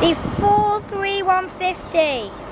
The 43150.